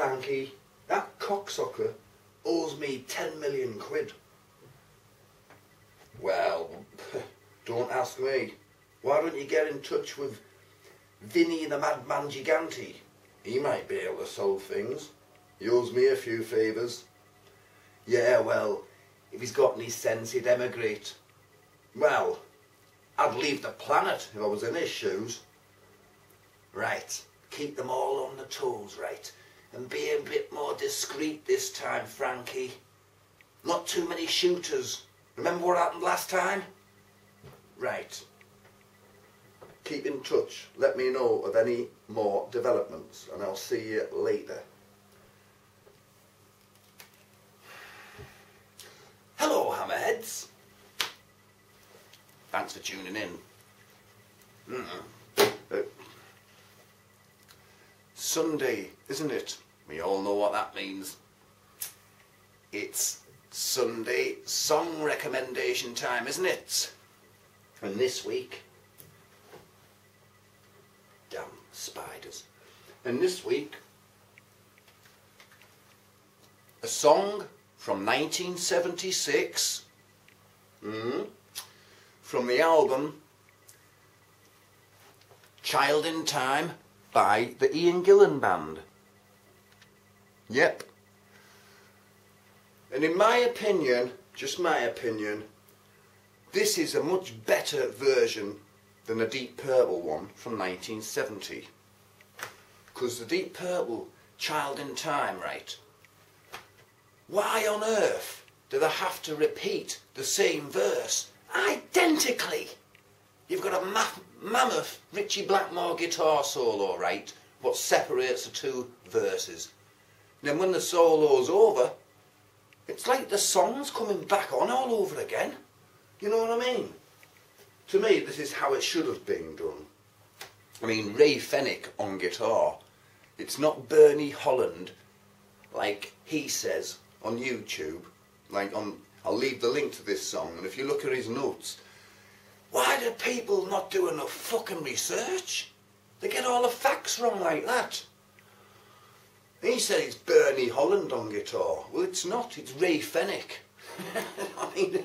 Frankie, that cocksucker owes me 10 million quid. Well, don't ask me. Why don't you get in touch with Vinny the Madman Gigante? He might be able to solve things. He owes me a few favours. Yeah, well, if he's got any sense, he'd emigrate. Well, I'd leave the planet if I was in his shoes. Right, keep them all on the toes, right? And be a bit more discreet this time, Frankie. Not too many shooters. Remember what happened last time? Right. Keep in touch. Let me know of any more developments and I'll see you later. Hello, Hammerheads. Thanks for tuning in. Mm -mm. Sunday, isn't it? We all know what that means. It's Sunday song recommendation time, isn't it? And this week, damn spiders. And this week, a song from 1976 mm, from the album Child in Time by the Ian Gillan Band. Yep. And in my opinion, just my opinion, this is a much better version than the Deep Purple one from 1970. Because the Deep Purple Child in Time, right? Why on earth do they have to repeat the same verse identically? You've got a ma mammoth Ritchie Blackmore guitar solo, right? What separates the two verses. And then when the solo's over, it's like the song's coming back on all over again. You know what I mean? To me, this is how it should have been done. I mean, Ray Fenwick on guitar. It's not Bernie Holland, like he says on YouTube. Like on, I'll leave the link to this song, and if you look at his notes, why do people not do enough fucking research? They get all the facts wrong like that. He said it's Bernie Holland on guitar. Well, it's not. It's Ray Fenwick. I mean,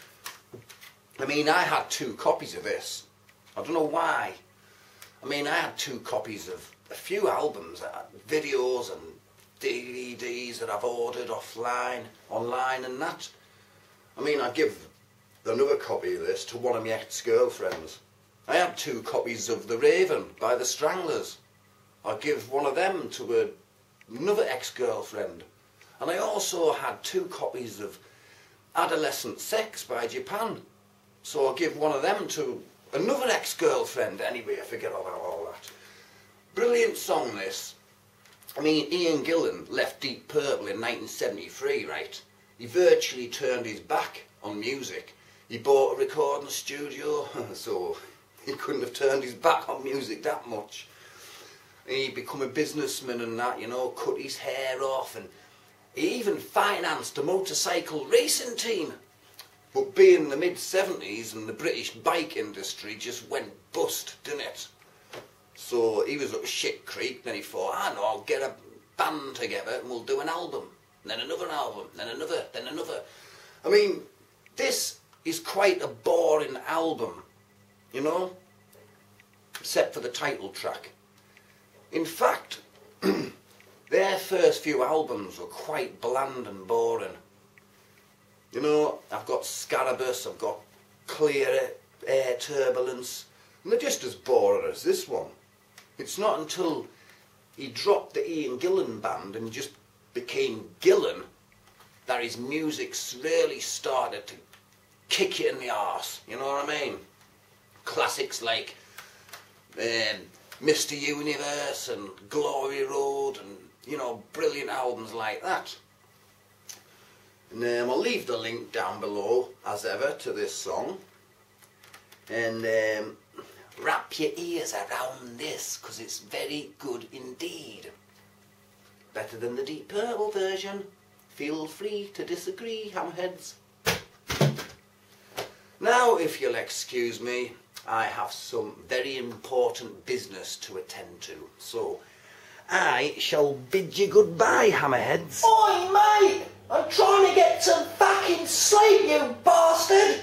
I mean, I had two copies of this. I don't know why. I mean, I had two copies of a few albums, uh, videos and DVDs that I've ordered offline, online and that. I mean, I give another copy of this to one of my ex-girlfriends. I had two copies of The Raven by The Stranglers. I give one of them to a, another ex-girlfriend. And I also had two copies of Adolescent Sex by Japan. So I give one of them to another ex-girlfriend. Anyway, I forget about all that. Brilliant song, this. I mean, Ian Gillan left Deep Purple in 1973, right? He virtually turned his back on music. He bought a recording studio, so he couldn't have turned his back on music that much. He become a businessman and that, you know, cut his hair off and he even financed a motorcycle racing team. But being in the mid-70s and the British bike industry just went bust, didn't it? So he was up shit creek, then he thought, I know, I'll get a band together and we'll do an album. then another album, then another, then another. I mean, this is quite a boring album, you know? Except for the title track. In fact, their first few albums were quite bland and boring. You know, I've got Scarabus, I've got Clear Air Turbulence, and they're just as boring as this one. It's not until he dropped the Ian Gillan band and just became Gillan that his music's really started to kick you in the arse, you know what I mean? Classics like um, Mr. Universe and Glory Road and, you know, brilliant albums like that. And um, I'll leave the link down below, as ever, to this song. And um, wrap your ears around this, because it's very good indeed. Better than the Deep Purple version. Feel free to disagree, hamheads. Now, if you'll excuse me, I have some very important business to attend to. So, I shall bid you goodbye, hammerheads. Oi, mate! I'm trying to get some fucking sleep, you bastard!